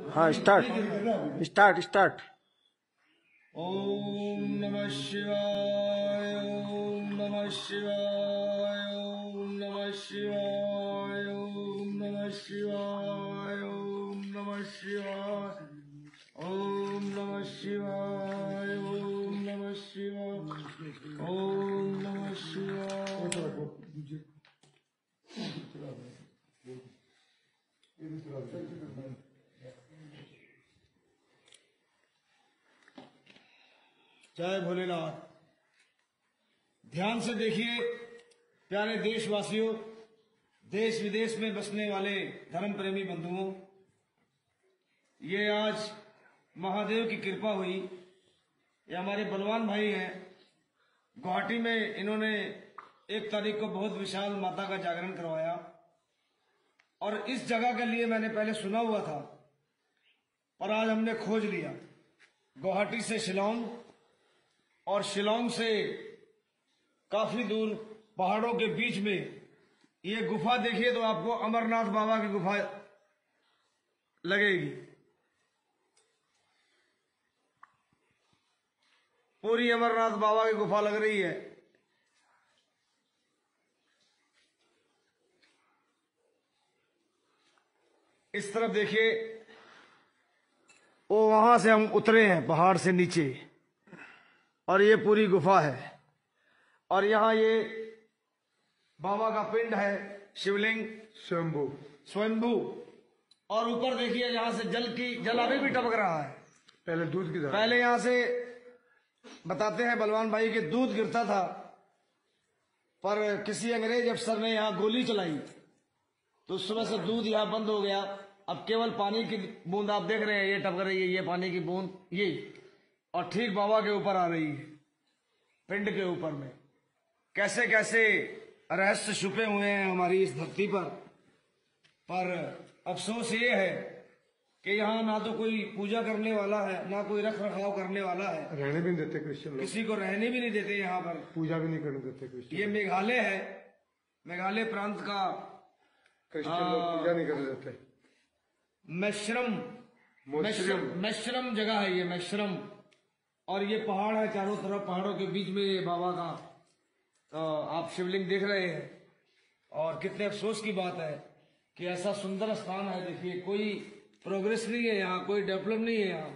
हाँ start start start ओम नमः शिवाय, ओम नमः शिवाय, ओम नमः शिवाय, ओम नमः शिवाय, ओम नमः शिवाय, ओम नमः शिवाय, ओम नमः शिवाय, ओम नमः शिवाय। जय भोलेनाथ। ध्यान से देखिए, प्यारे देशवासियों देश विदेश में बसने वाले धर्म प्रेमी बंधुओं, ये आज महादेव की कृपा हुई। ये हमारे बलवान भाई हैं। गुवाहाटी में इन्होंने एक तारीख को बहुत विशाल माता का जागरण करवाया। और इस जगह के लिए मैंने पहले सुना हुआ था, पर आज हमने खोज लिया। गुवाहाटी से शिलोंग और शिलोंग से काफ़ी दूर पहाड़ों के बीच में ये गुफा देखिए तो आपको अमरनाथ बाबा की गुफा लगेगी। पूरी अमरनाथ बाबा की गुफा लग रही है। इस तरफ़ देखिए, वो वहाँ से हम उतरे हैं पहाड़ से नीचे। और ये पूरी गुफा है। और यहाँ ये बाबा का पिंड है शिवलिंग। स्वयंभू। स्वयंभू। और ऊपर देखिए यहाँ से जल की जल अभी भी टपक रहा है। पहले दूध की पहले यहाँ से बताते हैं बलवान भाई के दूध गिरता था पर किसी अंग्रेज़ अफसर ने यहाँ गोली चलाई। तो उस समय से दूध यहाँ बंद हो गया। अब केवल पानी की बूंद आप देख रहे हैं ये टपक रही है ये पानी की बूंद ये। और ठीक बाबा के ऊपर आ रही है पिंड के ऊपर में। कैसे कैसे रहस्य छुपे हुए हैं हमारी इस धरती पर। पर अफसोस ये है कि यहाँ ना तो कोई पूजा करने वाला है ना कोई रख रखाव करने वाला है। रहने भी नहीं देते क्रिश्चियन लोग। किसी को रहने भी नहीं देते यहाँ पर। पूजा भी नहीं करने देते क्रिश्चियन ये मेघालय है। मेघालय प्रांत का क्रिश्चियन लोग पूजा नहीं करने देते। मैश्रम। मैश्रम जगह है ये मैश्रम। और ये पहाड़ है चारों तरफ़ पहाड़ों के बीच में ये बाबा का आप शिवलिंग देख रहे हैं। और कितने अफसोस की बात है कि ऐसा सुंदर स्थान है देखिए कोई प्रोग्रेस नहीं है यहाँ कोई डेवलप नहीं है यहाँ।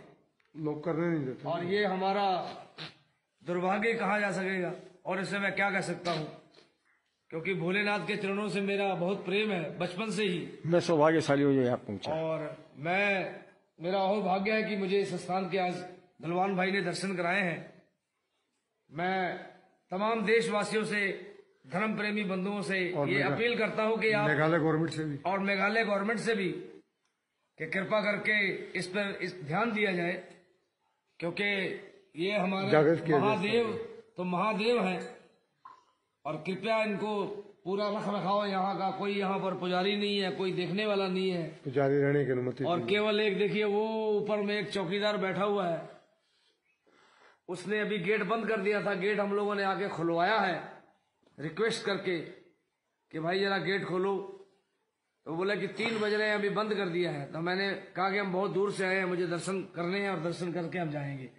लोग करने नहीं देते और ये हमारा दुर्भाग्य कहा जा सकेगा और इसे मैं क्या कह सकता हूँ? क्योंकि भोलेनाथ के चरणों से मेरा बहुत प्रेम है बचपन से ही। मैं सौभाग्यशाली हूँ यहाँ पहुँचा। और मैं मेरा और भाग्य है कि मुझे इस स्थान के आज दलवान भाई ने दर्शन कराए हैं। मैं तमाम देशवासियों से धर्म प्रेमी बंधुओं से ये अपील करता हूँ कि आप मेघालय गवर्नमेंट से भी। और मेघालय गवर्नमेंट से भी कि कृपा करके इस पर इस ध्यान दिया जाए क्योंकि ये हमारे महादेव तो महादेव हैं और कृपया इनको पूरा रख रखाव यहाँ का कोई यहाँ पर पुजारी नहीं है कोई देखने वाला नहीं है। पुजारी रहने की अनुमति और केवल एक देखिए वो ऊपर में एक चौकीदार बैठा हुआ है उसने अभी गेट बंद कर दिया था गेट हम लोगों ने आके खुलवाया है। रिक्वेस्ट करके कि भाई जरा गेट खोलो। तो बोला कि तीन बज रहे हैं अभी बंद कर दिया है। तो मैंने कहा कि हम बहुत दूर से आए हैं मुझे दर्शन करने हैं और दर्शन करके हम जाएँगे।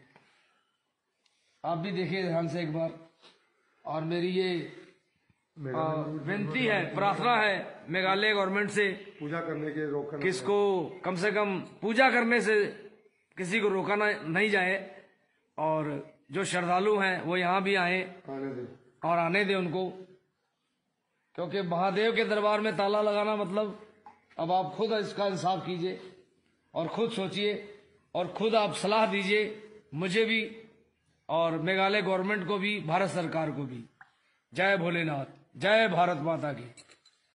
आप भी देखिए ध्यान से एक बार। और मेरी ये विनती है प्रार्थना है मेघालय गवर्नमेंट से पूजा करने के रोकना किसको कम से कम पूजा करने से किसी को रोका ना- नहीं जाए। और जो श्रद्धालु हैं वो यहाँ भी आए। आने दे। और आने दें उनको। क्योंकि महादेव के दरबार में ताला लगाना मतलब अब आप खुद इसका इंसाफ कीजिए और खुद सोचिए और खुद आप सलाह दीजिए मुझे भी और मेघालय गवर्नमेंट को भी भारत सरकार को भी। जय भोलेनाथ जय भारत माता की।